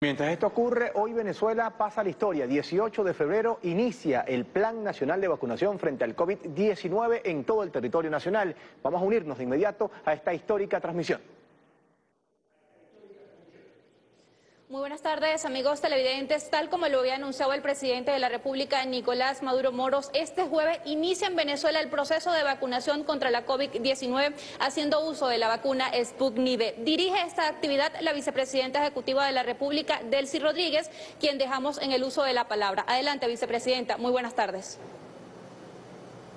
Mientras esto ocurre, hoy Venezuela pasa a la historia. 18 de febrero inicia el Plan Nacional de Vacunación frente al COVID-19 en todo el territorio nacional. Vamos a unirnos de inmediato a esta histórica transmisión. Muy buenas tardes, amigos televidentes. Tal como lo había anunciado el presidente de la República, Nicolás Maduro Moros, este jueves inicia en Venezuela el proceso de vacunación contra la COVID-19 haciendo uso de la vacuna Sputnik V. Dirige esta actividad la vicepresidenta ejecutiva de la República, Delcy Rodríguez, quien dejamos en el uso de la palabra. Adelante, vicepresidenta. Muy buenas tardes.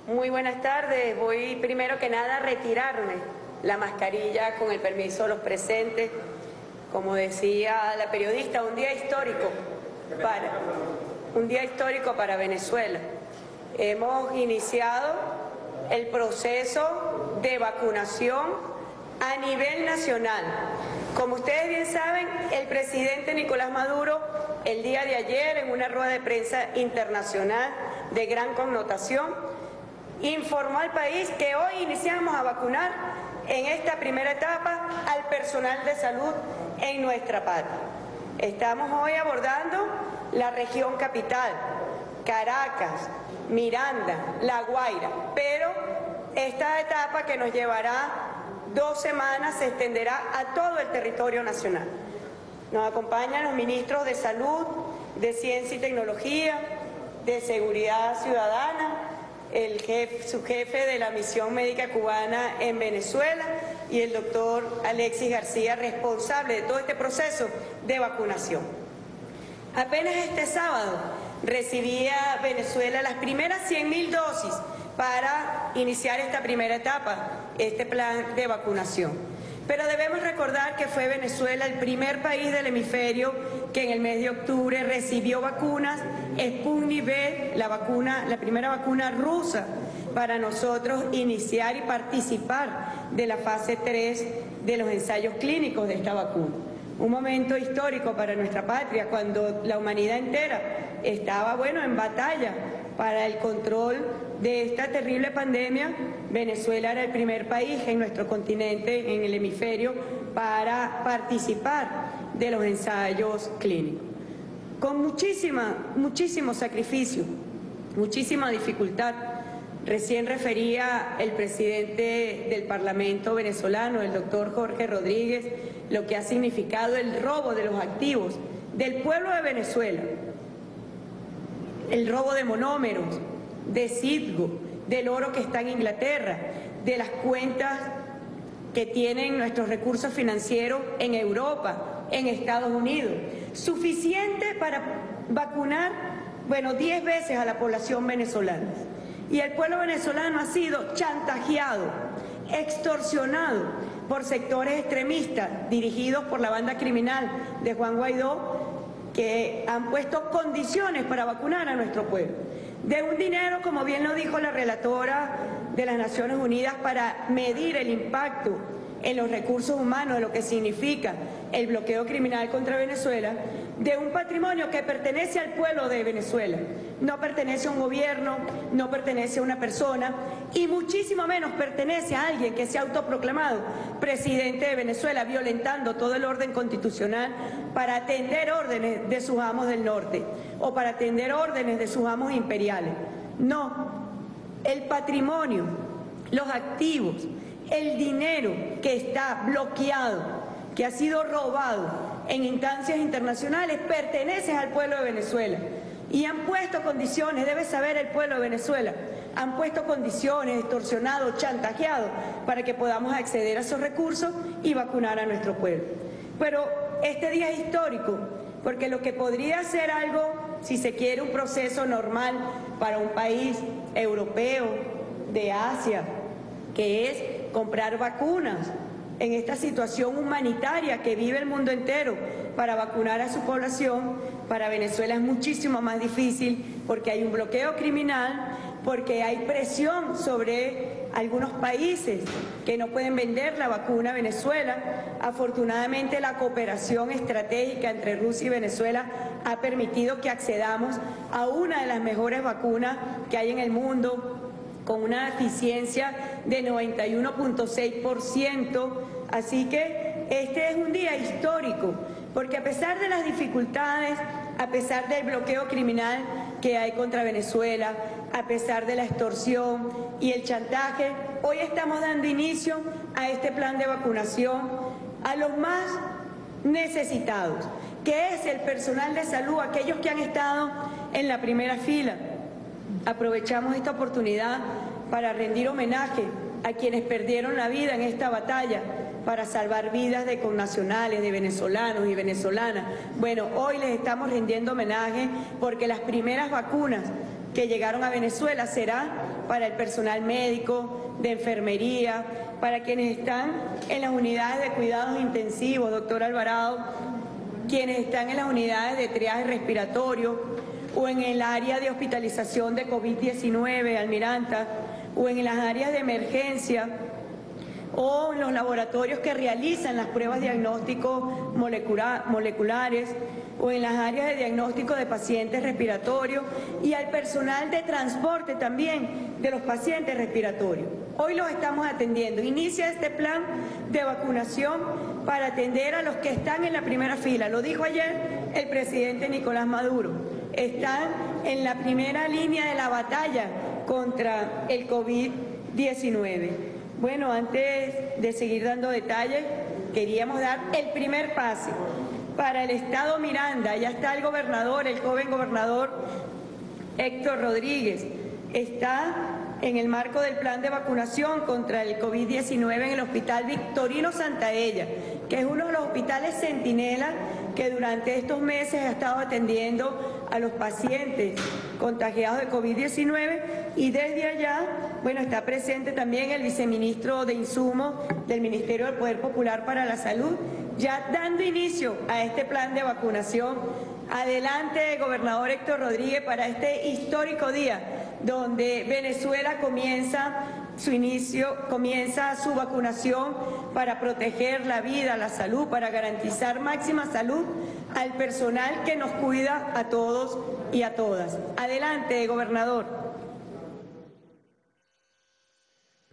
Muy buenas tardes. Voy primero que nada a retirarme la mascarilla con el permiso de los presentes como decía la periodista, un día histórico para, un día histórico para Venezuela. Hemos iniciado el proceso de vacunación a nivel nacional. Como ustedes bien saben, el presidente Nicolás Maduro el día de ayer en una rueda de prensa internacional de gran connotación informó al país que hoy iniciamos a vacunar en esta primera etapa al personal de salud en nuestra patria. Estamos hoy abordando la región capital, Caracas, Miranda, La Guaira, pero esta etapa que nos llevará dos semanas se extenderá a todo el territorio nacional. Nos acompañan los ministros de Salud, de Ciencia y Tecnología, de Seguridad Ciudadana, el jefe, su jefe de la misión médica cubana en Venezuela y el doctor Alexis García, responsable de todo este proceso de vacunación. Apenas este sábado recibía Venezuela las primeras 100.000 dosis para iniciar esta primera etapa, este plan de vacunación. Pero debemos recordar que fue Venezuela el primer país del hemisferio que en el mes de octubre recibió vacunas Sputnik V, la vacuna, la primera vacuna rusa para nosotros iniciar y participar de la fase 3 de los ensayos clínicos de esta vacuna. Un momento histórico para nuestra patria cuando la humanidad entera estaba bueno en batalla para el control de esta terrible pandemia, Venezuela era el primer país en nuestro continente, en el hemisferio, para participar de los ensayos clínicos. Con muchísima, muchísimo sacrificio, muchísima dificultad. Recién refería el presidente del Parlamento venezolano, el doctor Jorge Rodríguez, lo que ha significado el robo de los activos del pueblo de Venezuela, el robo de monómeros, de Citgo, del oro que está en Inglaterra, de las cuentas que tienen nuestros recursos financieros en Europa, en Estados Unidos, suficiente para vacunar, bueno, 10 veces a la población venezolana. Y el pueblo venezolano ha sido chantajeado, extorsionado por sectores extremistas dirigidos por la banda criminal de Juan Guaidó que han puesto condiciones para vacunar a nuestro pueblo. De un dinero, como bien lo dijo la relatora de las Naciones Unidas, para medir el impacto en los recursos humanos de lo que significa el bloqueo criminal contra Venezuela, de un patrimonio que pertenece al pueblo de Venezuela, no pertenece a un gobierno, no pertenece a una persona y muchísimo menos pertenece a alguien que se ha autoproclamado presidente de Venezuela, violentando todo el orden constitucional para atender órdenes de sus amos del norte o para atender órdenes de sus amos imperiales. No, el patrimonio, los activos, el dinero que está bloqueado, que ha sido robado en instancias internacionales, pertenece al pueblo de Venezuela. Y han puesto condiciones, debe saber el pueblo de Venezuela, han puesto condiciones, extorsionado, chantajeado, para que podamos acceder a esos recursos y vacunar a nuestro pueblo. Pero este día es histórico, porque lo que podría ser algo, si se quiere, un proceso normal para un país europeo, de Asia, que es comprar vacunas en esta situación humanitaria que vive el mundo entero para vacunar a su población, para Venezuela es muchísimo más difícil porque hay un bloqueo criminal, porque hay presión sobre algunos países que no pueden vender la vacuna a Venezuela. Afortunadamente la cooperación estratégica entre Rusia y Venezuela ha permitido que accedamos a una de las mejores vacunas que hay en el mundo, con una eficiencia de 91.6%. Así que este es un día histórico porque a pesar de las dificultades, a pesar del bloqueo criminal que hay contra Venezuela, a pesar de la extorsión y el chantaje, hoy estamos dando inicio a este plan de vacunación a los más necesitados, que es el personal de salud, aquellos que han estado en la primera fila. Aprovechamos esta oportunidad para rendir homenaje a quienes perdieron la vida en esta batalla para salvar vidas de connacionales, de venezolanos y venezolanas. Bueno, hoy les estamos rindiendo homenaje porque las primeras vacunas que llegaron a Venezuela serán para el personal médico, de enfermería, para quienes están en las unidades de cuidados intensivos, doctor Alvarado, quienes están en las unidades de triaje respiratorio o en el área de hospitalización de COVID-19, Almiranta, o en las áreas de emergencia o en los laboratorios que realizan las pruebas diagnósticos moleculares o en las áreas de diagnóstico de pacientes respiratorios y al personal de transporte también de los pacientes respiratorios. Hoy los estamos atendiendo. Inicia este plan de vacunación para atender a los que están en la primera fila. Lo dijo ayer el presidente Nicolás Maduro. Están en la primera línea de la batalla contra el COVID-19. Bueno, antes de seguir dando detalles, queríamos dar el primer pase para el Estado Miranda. Ya está el gobernador, el joven gobernador Héctor Rodríguez. Está en el marco del plan de vacunación contra el COVID-19 en el Hospital Victorino Santaella, que es uno de los hospitales centinela que durante estos meses ha estado atendiendo a los pacientes contagiados de COVID-19 y desde allá, bueno, está presente también el viceministro de Insumos del Ministerio del Poder Popular para la Salud, ya dando inicio a este plan de vacunación. Adelante, gobernador Héctor Rodríguez, para este histórico día donde Venezuela comienza su inicio, comienza su vacunación para proteger la vida, la salud, para garantizar máxima salud al personal que nos cuida a todos y a todas. Adelante, gobernador.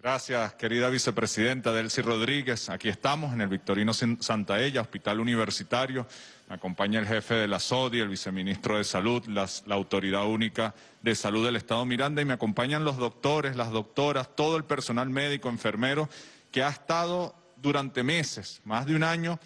Gracias, querida vicepresidenta Delcy Rodríguez. Aquí estamos en el Victorino Santaella, Hospital Universitario. Me acompaña el jefe de la SODI, el viceministro de Salud, la Autoridad Única de Salud del Estado Miranda y me acompañan los doctores, las doctoras, todo el personal médico, enfermero que ha estado durante meses, más de un año,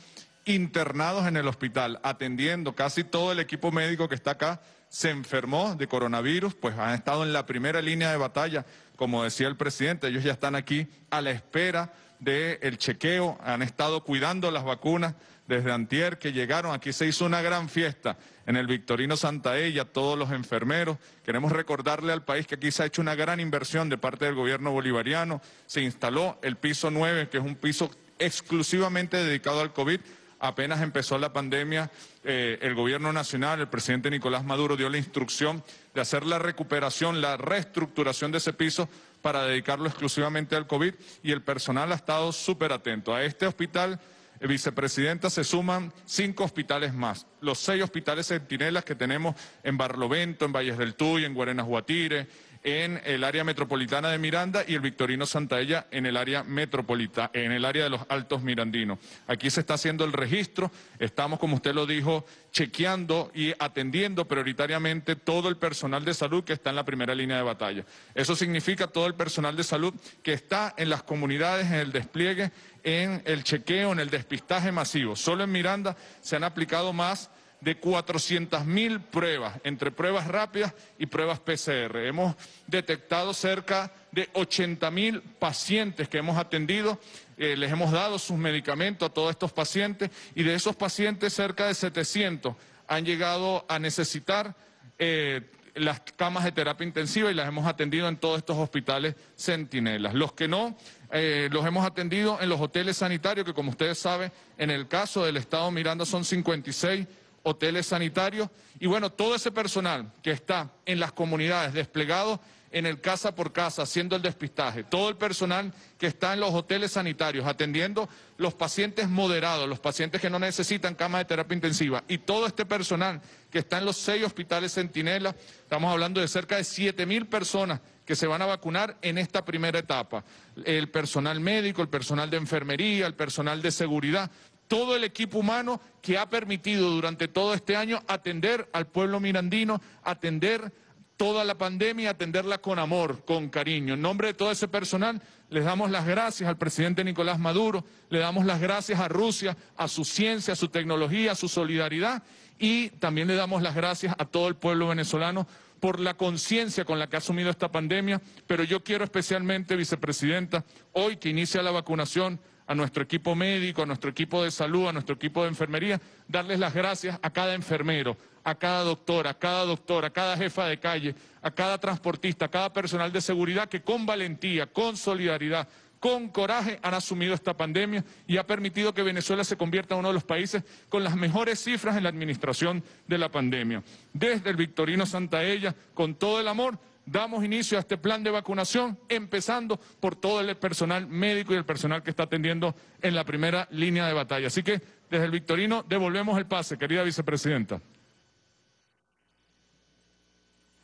internados en el hospital, atendiendo casi todo el equipo médico que está acá se enfermó de coronavirus, pues han estado en la primera línea de batalla, como decía el presidente, ellos ya están aquí a la espera del chequeo, han estado cuidando las vacunas desde antier que llegaron, aquí se hizo una gran fiesta en el Victorino Santaella, todos los enfermeros, queremos recordarle al país que aquí se ha hecho una gran inversión de parte del gobierno bolivariano, se instaló el piso 9, que es un piso exclusivamente dedicado al COVID, apenas empezó la pandemia, eh, el gobierno nacional, el presidente Nicolás Maduro dio la instrucción de hacer la recuperación, la reestructuración de ese piso para dedicarlo exclusivamente al COVID y el personal ha estado súper atento. A este hospital, eh, vicepresidenta, se suman cinco hospitales más. Los seis hospitales centinelas que tenemos en Barlovento, en Valles del Tuy, en Guarenas Guatire, en el área metropolitana de Miranda y el Victorino Santaella en el área metropolitana, en el área de los Altos Mirandinos. Aquí se está haciendo el registro, estamos, como usted lo dijo, chequeando y atendiendo prioritariamente todo el personal de salud que está en la primera línea de batalla. Eso significa todo el personal de salud que está en las comunidades, en el despliegue, en el chequeo, en el despistaje masivo. Solo en Miranda se han aplicado más de 400.000 pruebas, entre pruebas rápidas y pruebas PCR. Hemos detectado cerca de 80.000 pacientes que hemos atendido, eh, les hemos dado sus medicamentos a todos estos pacientes y de esos pacientes cerca de 700 han llegado a necesitar eh, las camas de terapia intensiva y las hemos atendido en todos estos hospitales centinelas. Los que no, eh, los hemos atendido en los hoteles sanitarios, que como ustedes saben, en el caso del Estado Miranda son 56 hoteles sanitarios y bueno, todo ese personal que está en las comunidades desplegado en el casa por casa haciendo el despistaje, todo el personal que está en los hoteles sanitarios atendiendo los pacientes moderados, los pacientes que no necesitan cama de terapia intensiva y todo este personal que está en los seis hospitales Centinela, estamos hablando de cerca de siete mil personas que se van a vacunar en esta primera etapa. El personal médico, el personal de enfermería, el personal de seguridad, todo el equipo humano que ha permitido durante todo este año atender al pueblo mirandino, atender toda la pandemia, atenderla con amor, con cariño. En nombre de todo ese personal, les damos las gracias al presidente Nicolás Maduro, le damos las gracias a Rusia, a su ciencia, a su tecnología, a su solidaridad y también le damos las gracias a todo el pueblo venezolano por la conciencia con la que ha asumido esta pandemia, pero yo quiero especialmente, vicepresidenta, hoy que inicia la vacunación, a nuestro equipo médico, a nuestro equipo de salud, a nuestro equipo de enfermería, darles las gracias a cada enfermero, a cada doctora, a cada doctora, a cada jefa de calle, a cada transportista, a cada personal de seguridad que con valentía, con solidaridad, con coraje han asumido esta pandemia y ha permitido que Venezuela se convierta en uno de los países con las mejores cifras en la administración de la pandemia. Desde el Victorino Santaella, con todo el amor, damos inicio a este plan de vacunación, empezando por todo el personal médico y el personal que está atendiendo en la primera línea de batalla. Así que desde el Victorino devolvemos el pase, querida vicepresidenta.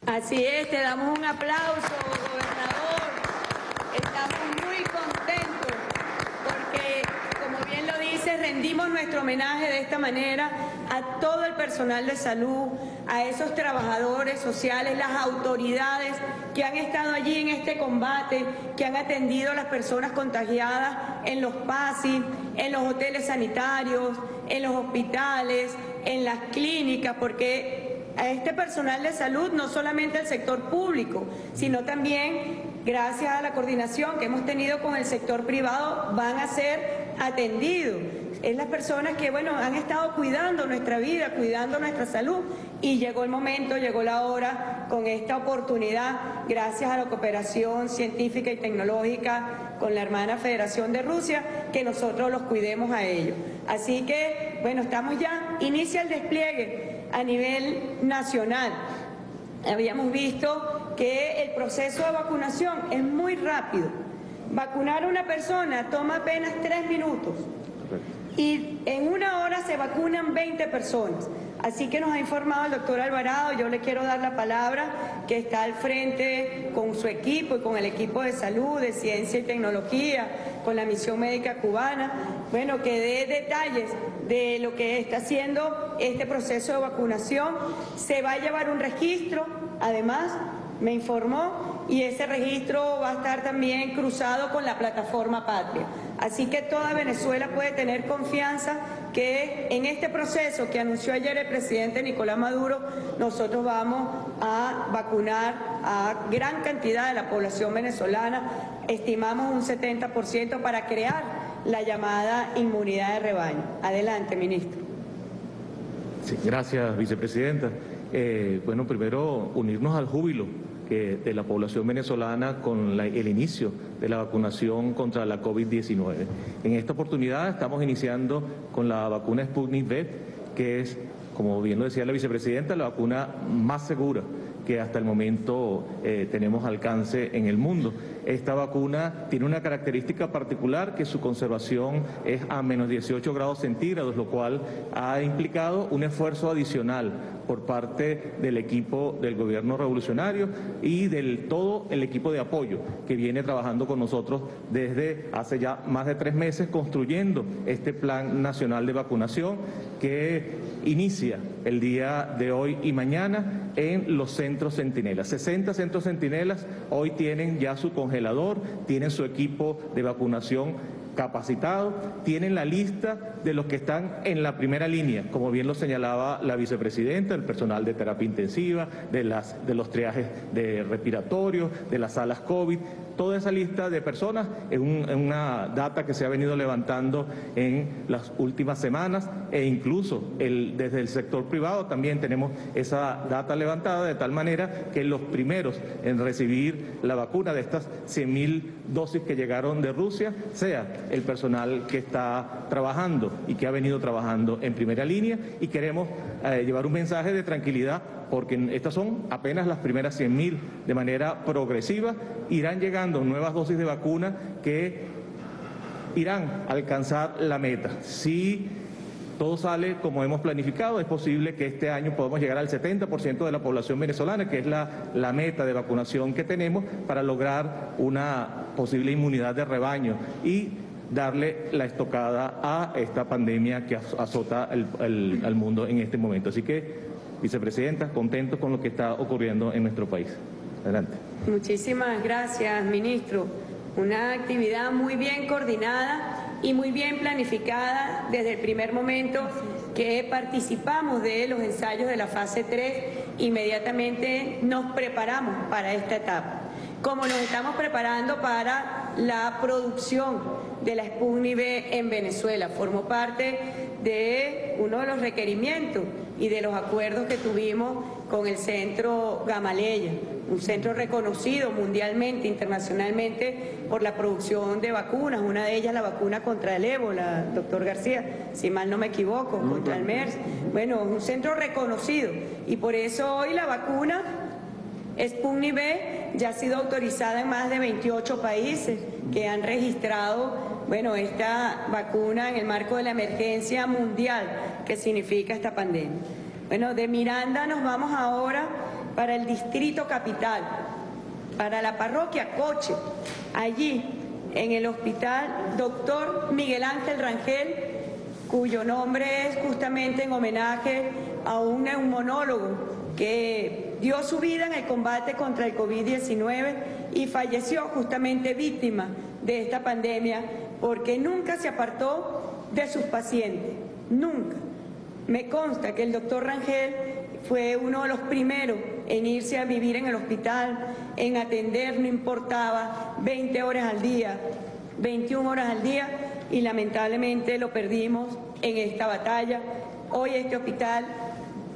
Así es, te damos un aplauso, gobernador. Estamos muy contentos porque, como bien lo dice, rendimos nuestro homenaje de esta manera a todo el personal de salud, a esos trabajadores sociales, las autoridades que han estado allí en este combate, que han atendido a las personas contagiadas en los PASI, en los hoteles sanitarios, en los hospitales, en las clínicas, porque a este personal de salud, no solamente el sector público, sino también, gracias a la coordinación que hemos tenido con el sector privado, van a ser atendidos. Es las personas que, bueno, han estado cuidando nuestra vida, cuidando nuestra salud y llegó el momento, llegó la hora con esta oportunidad, gracias a la cooperación científica y tecnológica con la hermana Federación de Rusia, que nosotros los cuidemos a ellos. Así que, bueno, estamos ya, inicia el despliegue a nivel nacional. Habíamos visto que el proceso de vacunación es muy rápido. Vacunar a una persona toma apenas tres minutos y en una hora se vacunan 20 personas. Así que nos ha informado el doctor Alvarado, yo le quiero dar la palabra, que está al frente con su equipo y con el equipo de salud, de ciencia y tecnología, con la misión médica cubana, bueno, que dé detalles de lo que está haciendo este proceso de vacunación. Se va a llevar un registro, además, me informó, y ese registro va a estar también cruzado con la plataforma Patria. Así que toda Venezuela puede tener confianza que en este proceso que anunció ayer el presidente Nicolás Maduro, nosotros vamos a vacunar a gran cantidad de la población venezolana, estimamos un 70% para crear la llamada inmunidad de rebaño. Adelante, ministro. Gracias, vicepresidenta. Eh, bueno, primero unirnos al júbilo de la población venezolana con el inicio de la vacunación contra la COVID-19. En esta oportunidad estamos iniciando con la vacuna Sputnik V, que es, como bien lo decía la vicepresidenta, la vacuna más segura que hasta el momento eh, tenemos alcance en el mundo. Esta vacuna tiene una característica particular que su conservación es a menos 18 grados centígrados, lo cual ha implicado un esfuerzo adicional por parte del equipo del gobierno revolucionario y del todo el equipo de apoyo que viene trabajando con nosotros desde hace ya más de tres meses construyendo este plan nacional de vacunación que inicia el día de hoy y mañana en los centros centinelas. 60 centros centinelas hoy tienen ya su congelador, tienen su equipo de vacunación capacitado, tienen la lista de los que están en la primera línea, como bien lo señalaba la vicepresidenta, el personal de terapia intensiva, de, los triajes de respiratorios, de las salas COVID, toda esa lista de personas es, una data que se ha venido levantando en las últimas semanas e incluso desde el sector privado también tenemos esa data levantada de tal manera que los primeros en recibir la vacuna de estas 100.000 dosis que llegaron de Rusia sea el personal que está trabajando y que ha venido trabajando en primera línea y queremos eh, llevar un mensaje de tranquilidad porque estas son apenas las primeras 100.000 de manera progresiva, irán llegando nuevas dosis de vacuna que irán a alcanzar la meta. Si todo sale como hemos planificado, es posible que este año podamos llegar al 70% de la población venezolana, que es la, la meta de vacunación que tenemos para lograr una posible inmunidad de rebaño. Y darle la estocada a esta pandemia que azota al mundo en este momento. Así que, vicepresidenta, contento con lo que está ocurriendo en nuestro país. Adelante. Muchísimas gracias, ministro. Una actividad muy bien coordinada y muy bien planificada desde el primer momento que participamos de los ensayos de la fase 3, inmediatamente nos preparamos para esta etapa, como nos estamos preparando para la producción de la Sputnik V en Venezuela. Formó parte de uno de los requerimientos y de los acuerdos que tuvimos con el centro Gamaleya, un centro reconocido mundialmente, internacionalmente, por la producción de vacunas, una de ellas la vacuna contra el ébola, doctor García, si mal no me equivoco, contra el MERS. Bueno, un centro reconocido y por eso hoy la vacuna Sputnik V ya ha sido autorizada en más de 28 países que han registrado bueno, esta vacuna en el marco de la emergencia mundial que significa esta pandemia. Bueno, de Miranda nos vamos ahora para el distrito capital, para la parroquia Coche. Allí, en el hospital, doctor Miguel Ángel Rangel, cuyo nombre es justamente en homenaje a un neumonólogo que dio su vida en el combate contra el COVID-19 y falleció justamente víctima de esta pandemia porque nunca se apartó de sus pacientes, nunca. Me consta que el doctor Rangel fue uno de los primeros en irse a vivir en el hospital, en atender, no importaba, 20 horas al día, 21 horas al día, y lamentablemente lo perdimos en esta batalla. Hoy este hospital,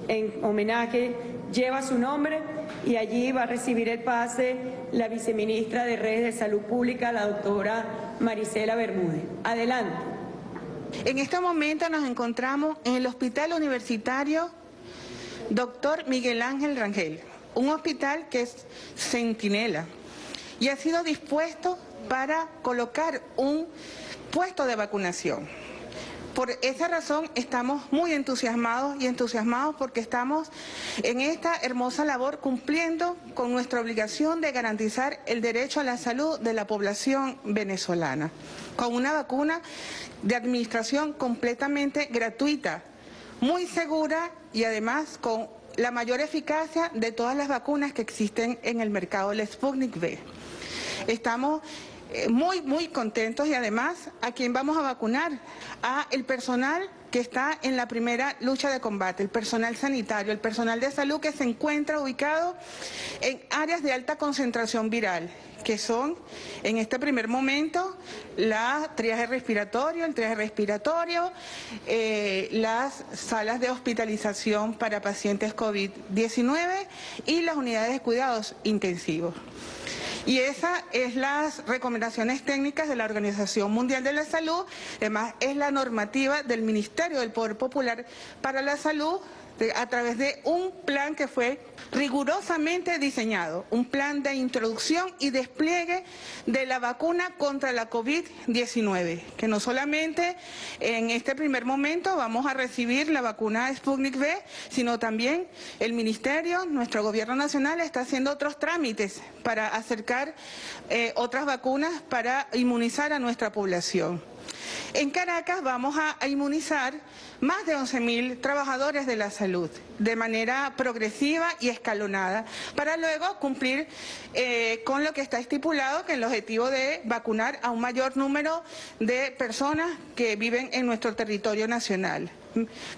en homenaje, lleva su nombre y allí va a recibir el pase la viceministra de Redes de Salud Pública, la doctora Marisela Bermúdez. Adelante. En este momento nos encontramos en el Hospital Universitario Doctor Miguel Ángel Rangel, un hospital que es centinela y ha sido dispuesto para colocar un puesto de vacunación. Por esa razón estamos muy entusiasmados y entusiasmados porque estamos en esta hermosa labor cumpliendo con nuestra obligación de garantizar el derecho a la salud de la población venezolana, con una vacuna de administración completamente gratuita, muy segura y además con la mayor eficacia de todas las vacunas que existen en el mercado, el Sputnik V. Estamos eh, muy, muy contentos y además a quien vamos a vacunar, a el personal que está en la primera lucha de combate, el personal sanitario, el personal de salud que se encuentra ubicado en áreas de alta concentración viral que son en este primer momento la triaje respiratorio, el triaje respiratorio, eh, las salas de hospitalización para pacientes COVID-19 y las unidades de cuidados intensivos. Y esas es las recomendaciones técnicas de la Organización Mundial de la Salud, además es la normativa del Ministerio del Poder Popular para la Salud a través de un plan que fue rigurosamente diseñado, un plan de introducción y despliegue de la vacuna contra la COVID-19, que no solamente en este primer momento vamos a recibir la vacuna Sputnik V, sino también el Ministerio, nuestro Gobierno Nacional está haciendo otros trámites para acercar eh, otras vacunas para inmunizar a nuestra población. En Caracas vamos a inmunizar más de 11.000 trabajadores de la salud de manera progresiva y escalonada para luego cumplir eh, con lo que está estipulado, que el objetivo de vacunar a un mayor número de personas que viven en nuestro territorio nacional.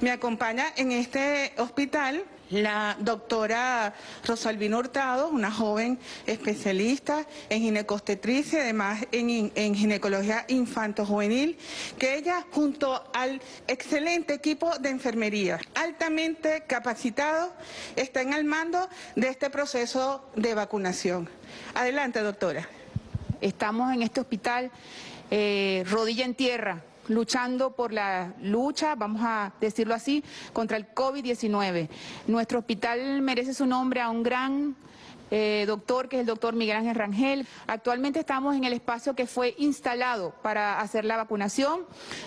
Me acompaña en este hospital la doctora Rosalvino Hurtado, una joven especialista en ginecostetricia y además en, en ginecología infanto-juvenil, que ella junto al excelente equipo de enfermería, altamente capacitado, está en el mando de este proceso de vacunación. Adelante, doctora. Estamos en este hospital eh, rodilla en tierra luchando por la lucha, vamos a decirlo así, contra el COVID-19. Nuestro hospital merece su nombre a un gran eh, doctor, que es el doctor Miguel Ángel Rangel. Actualmente estamos en el espacio que fue instalado para hacer la vacunación,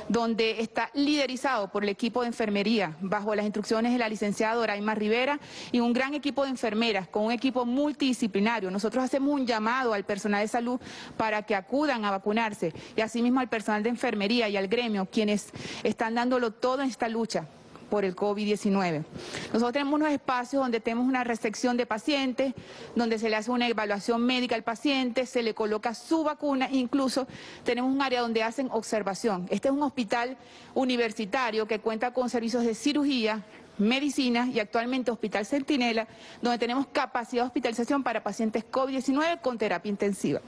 donde está liderizado por el equipo de enfermería, bajo las instrucciones de la licenciada Doraima Rivera y un gran equipo de enfermeras, con un equipo multidisciplinario. Nosotros hacemos un llamado al personal de salud para que acudan a vacunarse y asimismo al personal de enfermería y al gremio, quienes están dándolo todo en esta lucha por el COVID-19. Nosotros tenemos unos espacios donde tenemos una recepción de pacientes, donde se le hace una evaluación médica al paciente, se le coloca su vacuna, incluso tenemos un área donde hacen observación. Este es un hospital universitario que cuenta con servicios de cirugía, medicina y actualmente Hospital Centinela, donde tenemos capacidad de hospitalización para pacientes COVID-19 con terapia intensiva.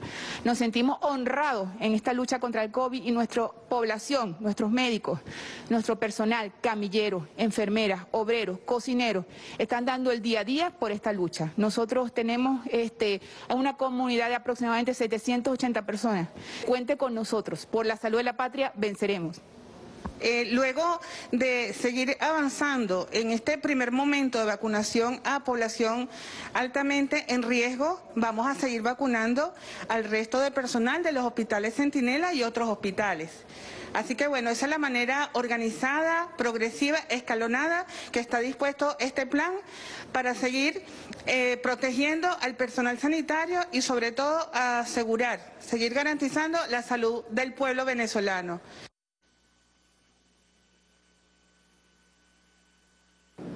Nos sentimos honrados en esta lucha contra el COVID y nuestra población, nuestros médicos, nuestro personal, camilleros, enfermeras, obreros, cocineros, están dando el día a día por esta lucha. Nosotros tenemos este, a una comunidad de aproximadamente 780 personas. Cuente con nosotros. Por la salud de la patria venceremos. Eh, luego de seguir avanzando en este primer momento de vacunación a población altamente en riesgo, vamos a seguir vacunando al resto de personal de los hospitales Centinela y otros hospitales. Así que bueno, esa es la manera organizada, progresiva, escalonada que está dispuesto este plan para seguir eh, protegiendo al personal sanitario y sobre todo asegurar, seguir garantizando la salud del pueblo venezolano.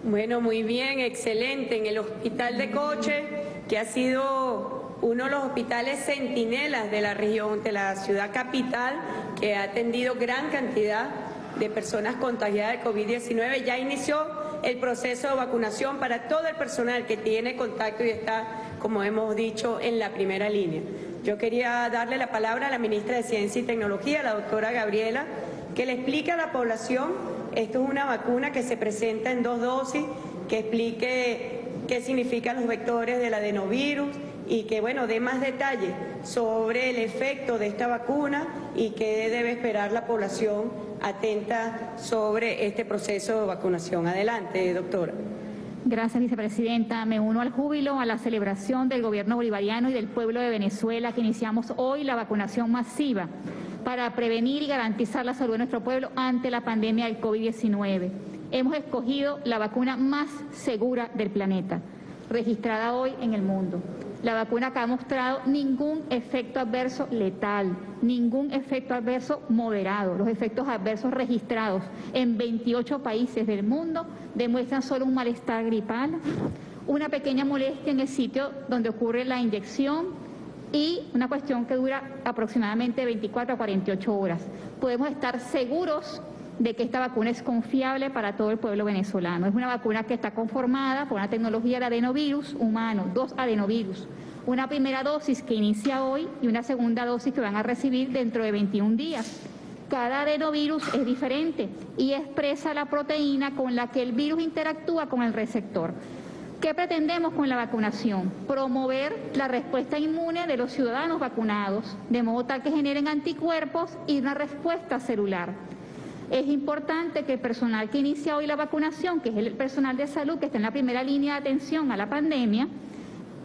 Bueno, muy bien, excelente. En el Hospital de Coche, que ha sido uno de los hospitales centinelas de la región, de la ciudad capital, que ha atendido gran cantidad de personas contagiadas de COVID-19, ya inició el proceso de vacunación para todo el personal que tiene contacto y está, como hemos dicho, en la primera línea. Yo quería darle la palabra a la ministra de Ciencia y Tecnología, la doctora Gabriela, que le explique a la población esto es una vacuna que se presenta en dos dosis, que explique qué significan los vectores del adenovirus y que, bueno, dé más detalles sobre el efecto de esta vacuna y qué debe esperar la población atenta sobre este proceso de vacunación. Adelante, doctora. Gracias, vicepresidenta. Me uno al júbilo, a la celebración del gobierno bolivariano y del pueblo de Venezuela que iniciamos hoy la vacunación masiva para prevenir y garantizar la salud de nuestro pueblo ante la pandemia del COVID-19. Hemos escogido la vacuna más segura del planeta, registrada hoy en el mundo. La vacuna que ha mostrado ningún efecto adverso letal, ningún efecto adverso moderado. Los efectos adversos registrados en 28 países del mundo demuestran solo un malestar gripal, una pequeña molestia en el sitio donde ocurre la inyección, y una cuestión que dura aproximadamente 24 a 48 horas. Podemos estar seguros de que esta vacuna es confiable para todo el pueblo venezolano. Es una vacuna que está conformada por una tecnología de adenovirus humano, dos adenovirus. Una primera dosis que inicia hoy y una segunda dosis que van a recibir dentro de 21 días. Cada adenovirus es diferente y expresa la proteína con la que el virus interactúa con el receptor. ¿Qué pretendemos con la vacunación? Promover la respuesta inmune de los ciudadanos vacunados, de modo tal que generen anticuerpos y una respuesta celular. Es importante que el personal que inicia hoy la vacunación, que es el personal de salud que está en la primera línea de atención a la pandemia,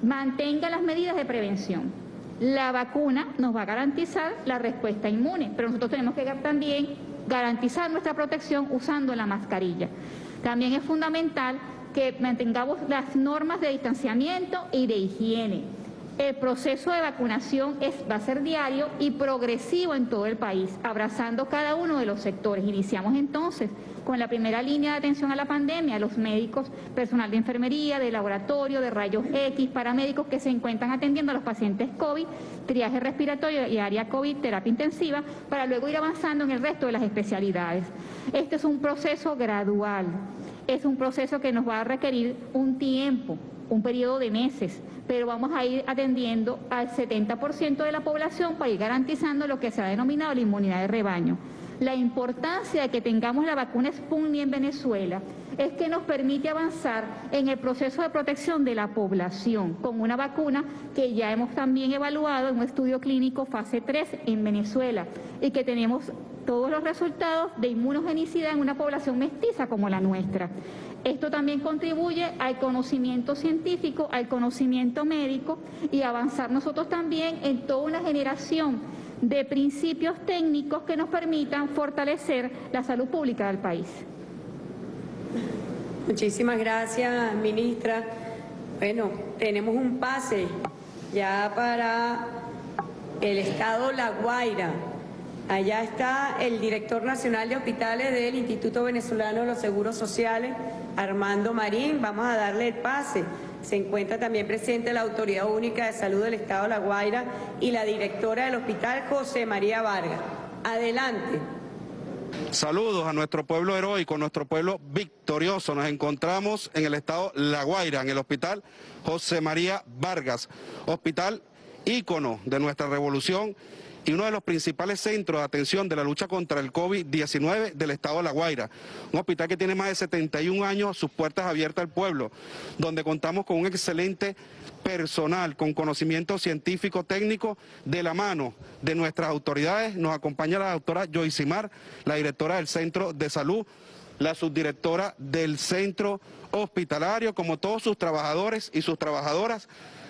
mantenga las medidas de prevención. La vacuna nos va a garantizar la respuesta inmune, pero nosotros tenemos que también garantizar nuestra protección usando la mascarilla. También es fundamental que mantengamos las normas de distanciamiento y de higiene. El proceso de vacunación es, va a ser diario y progresivo en todo el país, abrazando cada uno de los sectores. Iniciamos entonces con la primera línea de atención a la pandemia, los médicos, personal de enfermería, de laboratorio, de rayos X, paramédicos que se encuentran atendiendo a los pacientes COVID, triaje respiratorio y área COVID, terapia intensiva, para luego ir avanzando en el resto de las especialidades. Este es un proceso gradual es un proceso que nos va a requerir un tiempo, un periodo de meses, pero vamos a ir atendiendo al 70% de la población para ir garantizando lo que se ha denominado la inmunidad de rebaño. La importancia de que tengamos la vacuna Sputnik en Venezuela es que nos permite avanzar en el proceso de protección de la población con una vacuna que ya hemos también evaluado en un estudio clínico fase 3 en Venezuela y que tenemos todos los resultados de inmunogenicidad en una población mestiza como la nuestra. Esto también contribuye al conocimiento científico, al conocimiento médico y avanzar nosotros también en toda una generación de principios técnicos que nos permitan fortalecer la salud pública del país. Muchísimas gracias, ministra. Bueno, tenemos un pase ya para el estado La Guaira. Allá está el director nacional de hospitales del Instituto Venezolano de los Seguros Sociales, Armando Marín. Vamos a darle el pase. Se encuentra también presente la Autoridad Única de Salud del Estado La Guaira y la directora del hospital, José María Vargas. Adelante. Saludos a nuestro pueblo heroico, nuestro pueblo victorioso. Nos encontramos en el estado La Guaira, en el hospital José María Vargas, hospital ícono de nuestra revolución y uno de los principales centros de atención de la lucha contra el COVID-19 del estado de La Guaira. Un hospital que tiene más de 71 años, sus puertas abiertas al pueblo, donde contamos con un excelente personal, con conocimiento científico, técnico, de la mano de nuestras autoridades. Nos acompaña la doctora Joycimar, la directora del Centro de Salud, la subdirectora del Centro Hospitalario, como todos sus trabajadores y sus trabajadoras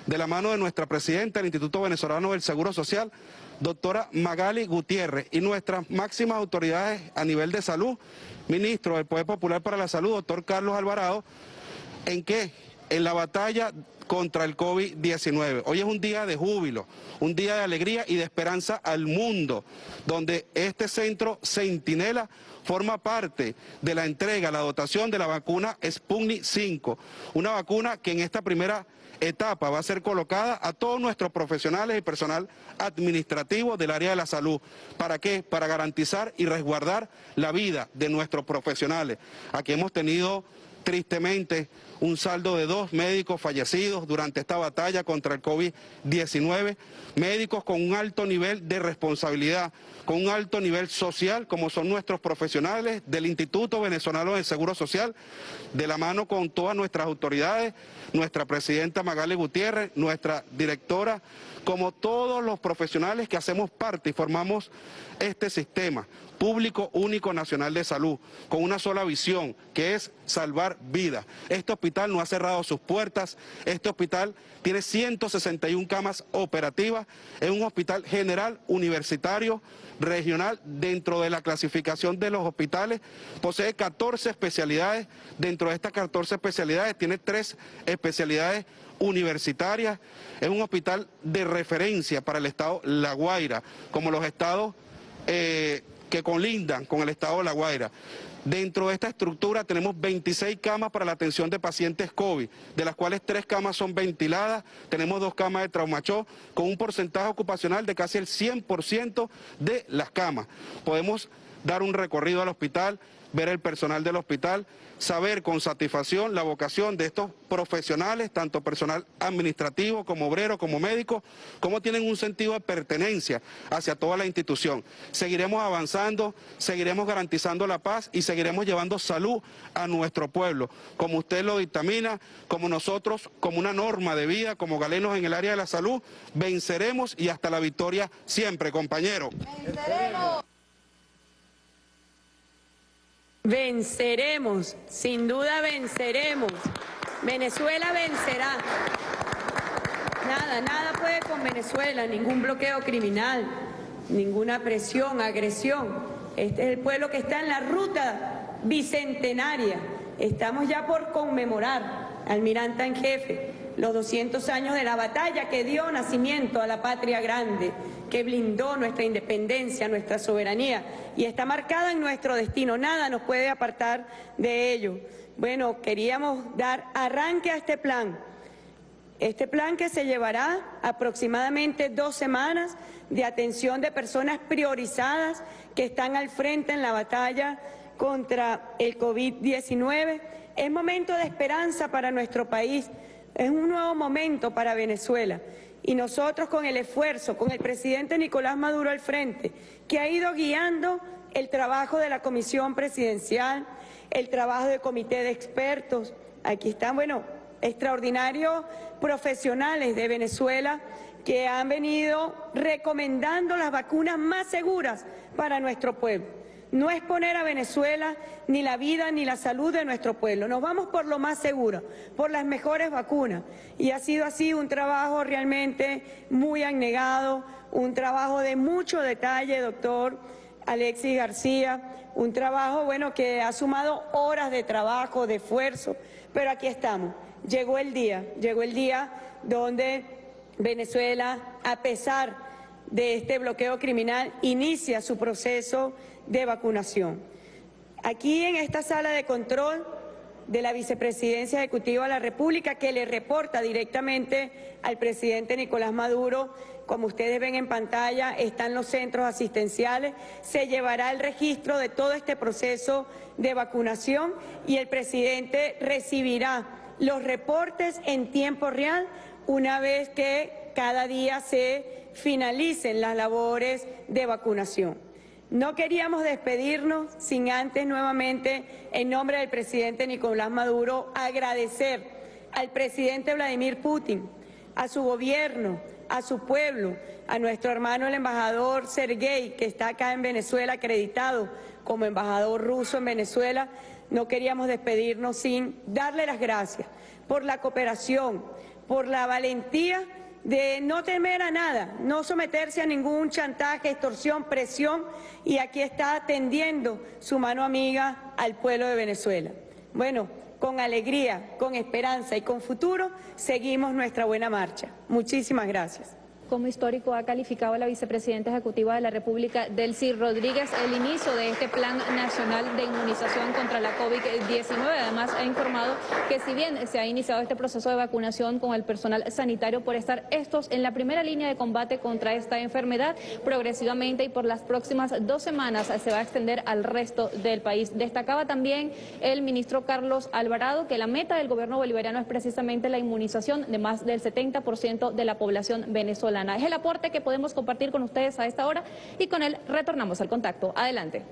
de la mano de nuestra presidenta del Instituto Venezolano del Seguro Social, doctora Magali Gutiérrez, y nuestras máximas autoridades a nivel de salud, ministro del Poder Popular para la Salud, doctor Carlos Alvarado, en qué? En la batalla contra el COVID-19. Hoy es un día de júbilo, un día de alegría y de esperanza al mundo, donde este centro Centinela forma parte de la entrega, la dotación de la vacuna Sputnik 5, una vacuna que en esta primera etapa va a ser colocada a todos nuestros profesionales y personal administrativo del área de la salud. ¿Para qué? Para garantizar y resguardar la vida de nuestros profesionales. Aquí hemos tenido tristemente un saldo de dos médicos fallecidos durante esta batalla contra el COVID-19, médicos con un alto nivel de responsabilidad, con un alto nivel social, como son nuestros profesionales del Instituto Venezolano de Seguro Social, de la mano con todas nuestras autoridades, nuestra presidenta Magali Gutiérrez, nuestra directora, como todos los profesionales que hacemos parte y formamos este sistema público único nacional de salud, con una sola visión, que es salvar vidas. Este no ha cerrado sus puertas, este hospital tiene 161 camas operativas, es un hospital general universitario regional dentro de la clasificación de los hospitales, posee 14 especialidades, dentro de estas 14 especialidades tiene tres especialidades universitarias, es un hospital de referencia para el estado La Guaira, como los estados eh, que colindan con el estado de La Guaira. Dentro de esta estructura tenemos 26 camas para la atención de pacientes COVID, de las cuales tres camas son ventiladas, tenemos dos camas de traumachó, con un porcentaje ocupacional de casi el 100% de las camas. Podemos dar un recorrido al hospital, ver el personal del hospital, saber con satisfacción la vocación de estos profesionales, tanto personal administrativo como obrero, como médico, cómo tienen un sentido de pertenencia hacia toda la institución. Seguiremos avanzando, seguiremos garantizando la paz y seguiremos llevando salud a nuestro pueblo, como usted lo dictamina, como nosotros, como una norma de vida, como galenos en el área de la salud, venceremos y hasta la victoria siempre, compañero. Venceremos. Venceremos, sin duda venceremos. Venezuela vencerá. Nada, nada puede con Venezuela, ningún bloqueo criminal, ninguna presión, agresión. Este es el pueblo que está en la ruta bicentenaria. Estamos ya por conmemorar, almiranta en jefe, los 200 años de la batalla que dio nacimiento a la patria grande, que blindó nuestra independencia, nuestra soberanía y está marcada en nuestro destino. Nada nos puede apartar de ello. Bueno, queríamos dar arranque a este plan. Este plan que se llevará aproximadamente dos semanas de atención de personas priorizadas que están al frente en la batalla contra el COVID-19. Es momento de esperanza para nuestro país, es un nuevo momento para Venezuela. Y nosotros con el esfuerzo, con el presidente Nicolás Maduro al frente, que ha ido guiando el trabajo de la comisión presidencial, el trabajo del comité de expertos. Aquí están, bueno, extraordinarios profesionales de Venezuela que han venido recomendando las vacunas más seguras para nuestro pueblo. No es poner a Venezuela ni la vida ni la salud de nuestro pueblo. Nos vamos por lo más seguro, por las mejores vacunas. Y ha sido así un trabajo realmente muy anegado, un trabajo de mucho detalle, doctor Alexis García, un trabajo bueno que ha sumado horas de trabajo, de esfuerzo, pero aquí estamos. Llegó el día, llegó el día donde Venezuela, a pesar de este bloqueo criminal, inicia su proceso de vacunación. Aquí en esta sala de control de la Vicepresidencia Ejecutiva de la República, que le reporta directamente al presidente Nicolás Maduro, como ustedes ven en pantalla, están los centros asistenciales, se llevará el registro de todo este proceso de vacunación y el presidente recibirá los reportes en tiempo real una vez que cada día se finalicen las labores de vacunación. No queríamos despedirnos sin antes nuevamente, en nombre del presidente Nicolás Maduro, agradecer al presidente Vladimir Putin, a su gobierno, a su pueblo, a nuestro hermano el embajador Sergei, que está acá en Venezuela acreditado como embajador ruso en Venezuela. No queríamos despedirnos sin darle las gracias por la cooperación, por la valentía de no temer a nada, no someterse a ningún chantaje, extorsión, presión, y aquí está atendiendo su mano amiga al pueblo de Venezuela. Bueno, con alegría, con esperanza y con futuro, seguimos nuestra buena marcha. Muchísimas gracias como histórico ha calificado la vicepresidenta ejecutiva de la República, Delcy Rodríguez, el inicio de este Plan Nacional de Inmunización contra la COVID-19. Además, ha informado que si bien se ha iniciado este proceso de vacunación con el personal sanitario por estar estos en la primera línea de combate contra esta enfermedad, progresivamente y por las próximas dos semanas se va a extender al resto del país. Destacaba también el ministro Carlos Alvarado que la meta del gobierno bolivariano es precisamente la inmunización de más del 70% de la población Es el aporte que podemos compartir con ustedes a esta hora y con él retornamos al contacto. Adelante.